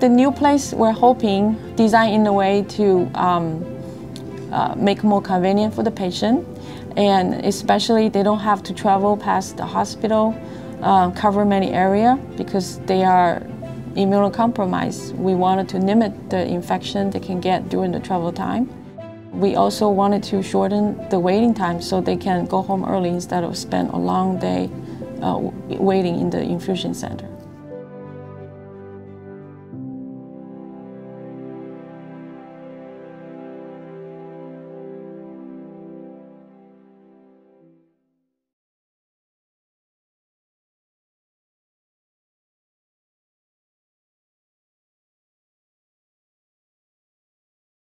The new place we're hoping designed in a way to um, uh, make more convenient for the patient and especially they don't have to travel past the hospital, uh, cover many area because they are immunocompromised. We wanted to limit the infection they can get during the travel time. We also wanted to shorten the waiting time so they can go home early instead of spend a long day uh, waiting in the infusion center.